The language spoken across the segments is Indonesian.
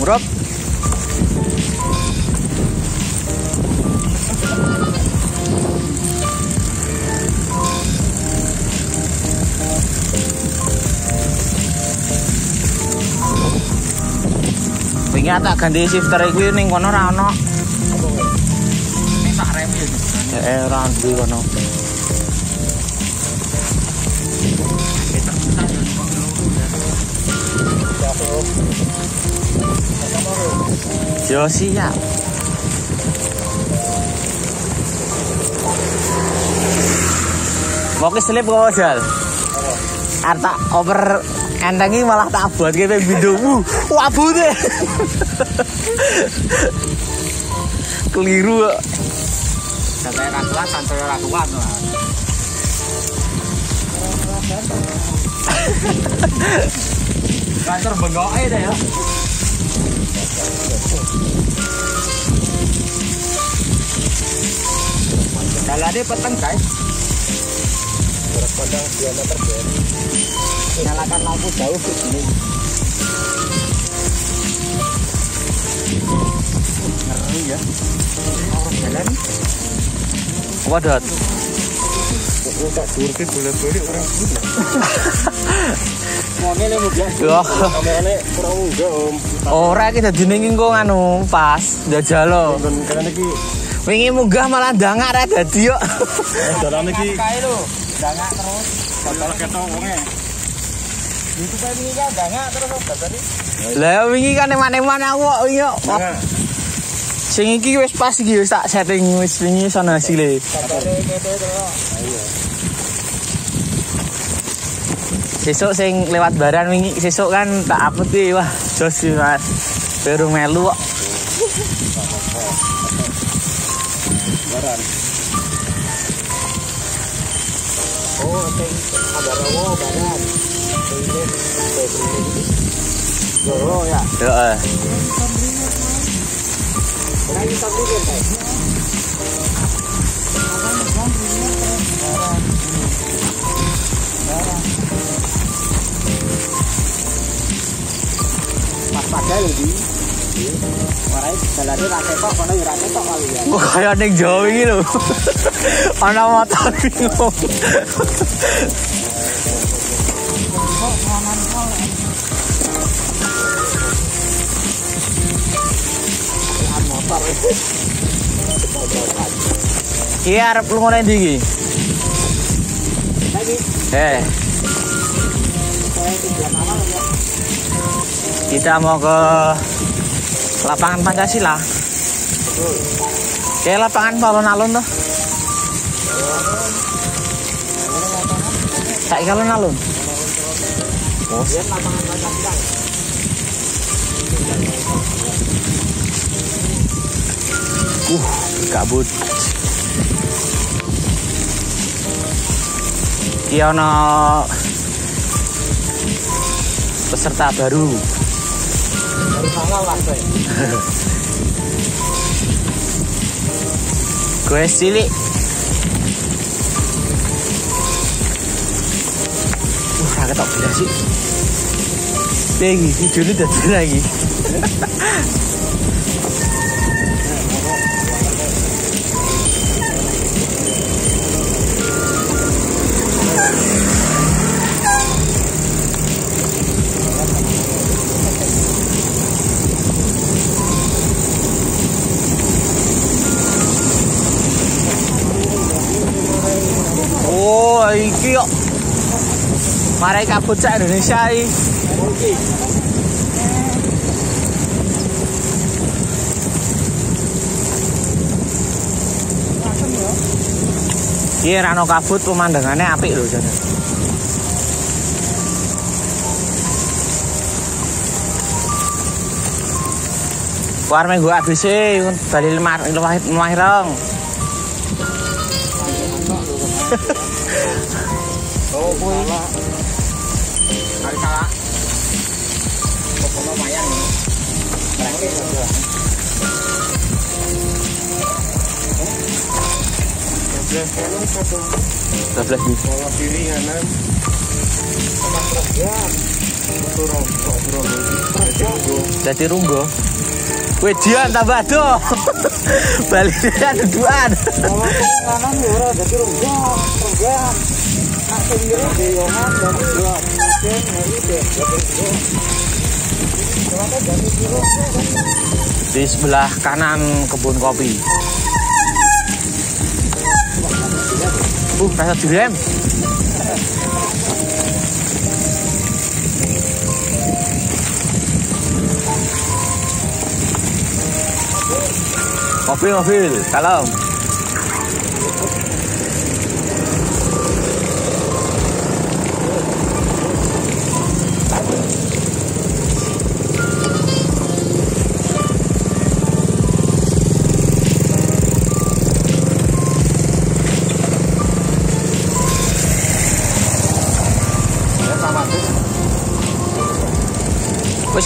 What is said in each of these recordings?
Drop. Wingi tak ganti shifter iku ning kono ra ono. Ini tak rem ya. Eh ora duwe kono. Yo siap. Mau ke selip kok Dal? Arta over entengi malah tak buat kayak. Uh, wabu deh. Keliru. Santai ra kuat, santai ra kuat. lah. Kantor bengoke deh ya. Guys. Jarak pandang 2 meter Ben. Nyalakan lampu jauh begini. Ngeri ya. Orang jalan Wadot. Aku tak durke boleh-boleh orang gila. mau ngene mudah. Wah, Kamerane kurang enggak om. ora iki dadi ning engko anu pas kalian iki Wingi munggah malah ndangak ra dadi yo. dalam iki Kae lho, dangak terus. bakal ketok wonge. Itu kae wingi kan dangak terus babari. Lah wingi kan eman-eman aku kok wingi. kok. Sing iki wis pas iki wis tak setting wis wingi sono terus. Sesuk sing lewat baran wingi sesuk kan tak upload iki wah jos sih Mas. Baru melu kok. baran. Oh, sing ada badan. Ini Goro ya. Kae. Pas padahal di Warai jalannya ra ketok kono ya ra ketok kali ya. Kok kaya ning Jawa iki lho. Ana motor bingung. motor. Iki arep lunga nang ndi iki? Lagi Eh, kita mau ke lapangan Pancasila. Kayak lapangan alun-alun tuh. Kayak alun-alun. Pancasila. Uh, kabut. Iki ana peserta baru. Gue cilik. Ra ketok belas sih. Tinggi, videonya dadi lagi. Marai kabut sak Indonesia iki. Iki rano kabut pemandangannya apik lho jane. War minggu ABC bali lemah lemah lemah rong. Oh, Sebelah kanan satu 12 nih. Kalau kiri kanan sama truk ya. Satu rokok, satu rokok. Jadi, runggo. Wih, Dian tambah do. Baliknya duduan. Kalau kanan ya ora dadi rungga, rungga. Nak sendiri deyongan dari dua. Oke, dari deh. Kalau dari kilo Di sebelah kanan kebun kopi. Uh, rasa direm. Mobil, mobil, salam.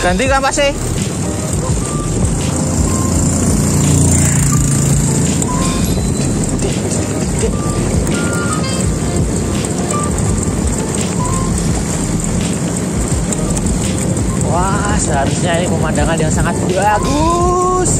Ganti sih? Wah, seharusnya ini pemandangan yang sangat bagus.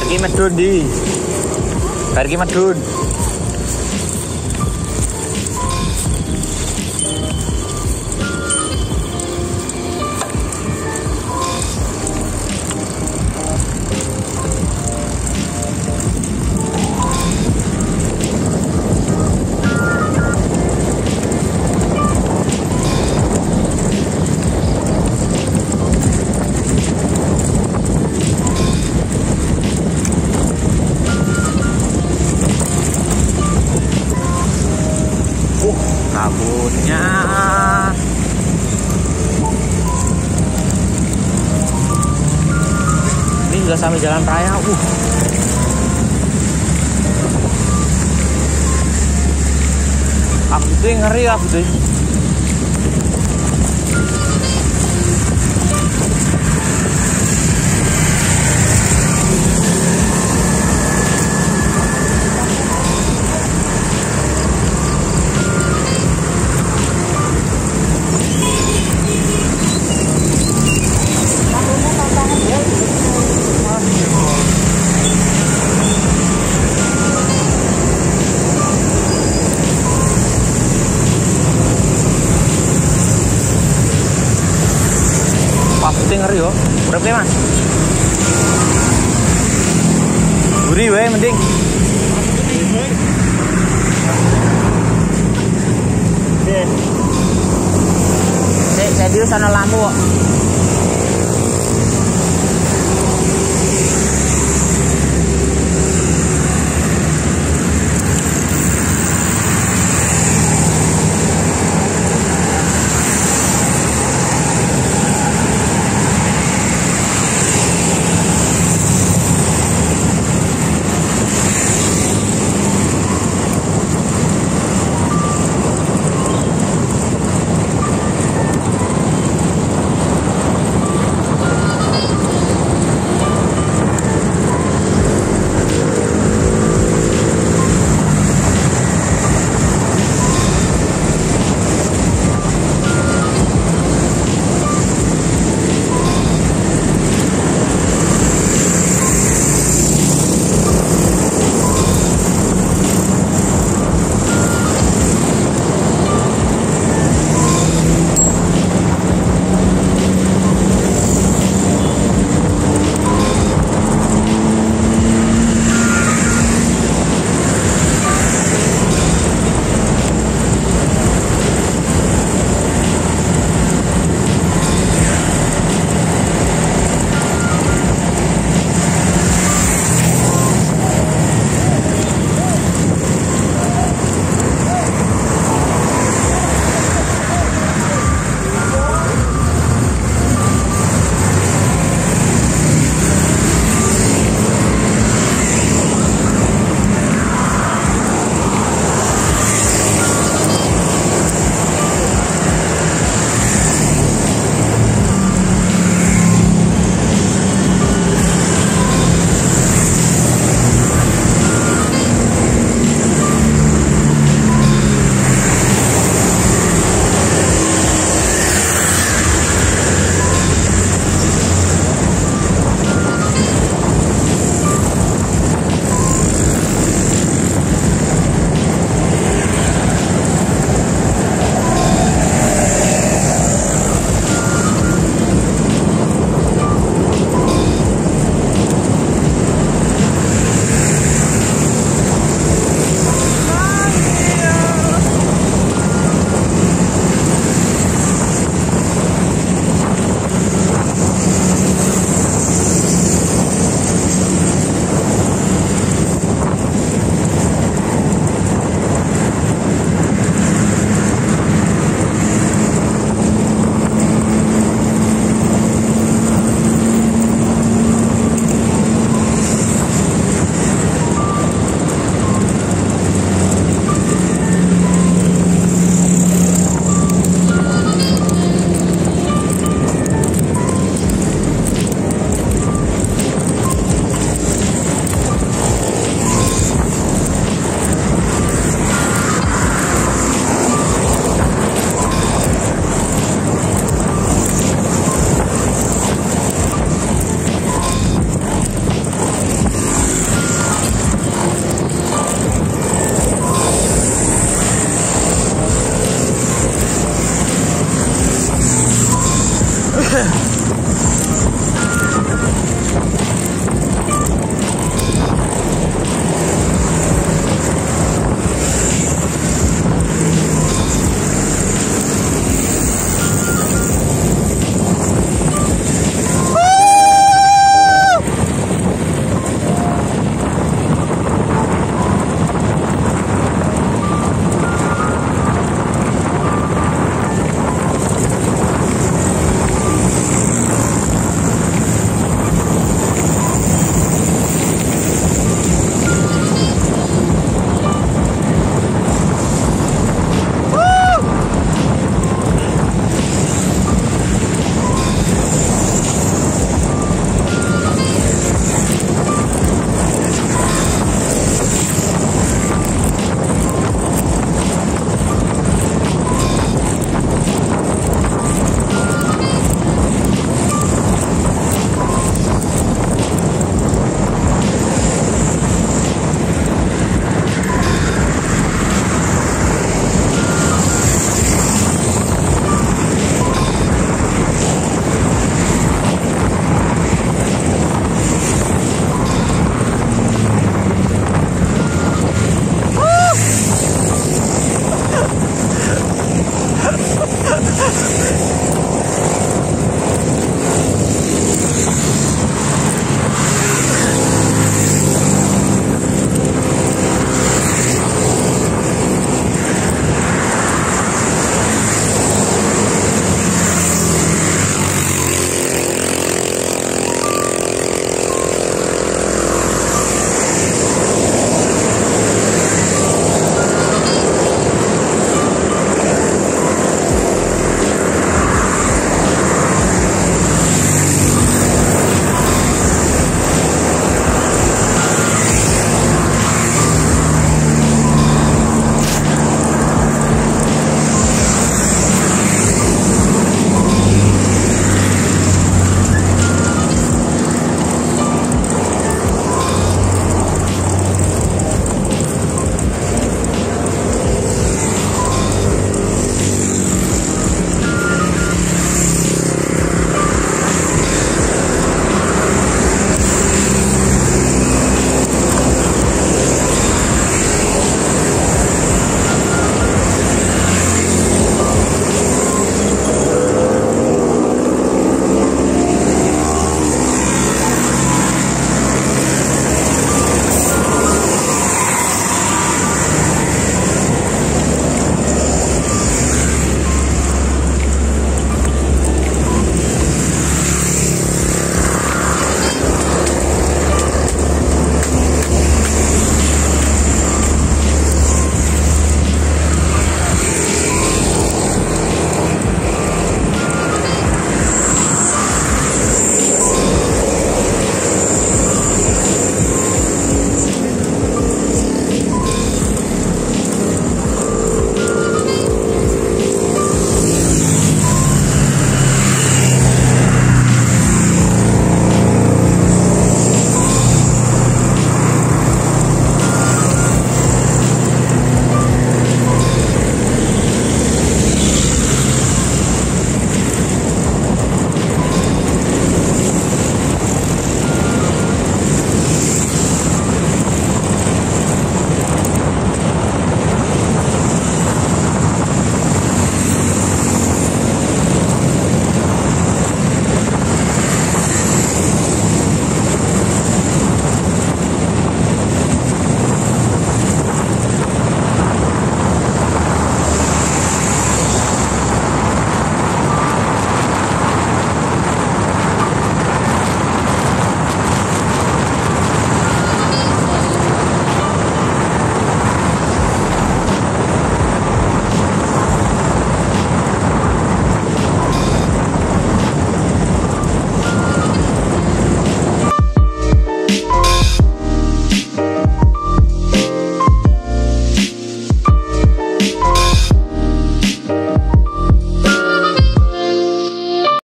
Pergi medun di. Pergi medun. Kabutnya. Ini juga sampai jalan raya. Uh. Aku tuh ngeri aku tuh. Sana lampu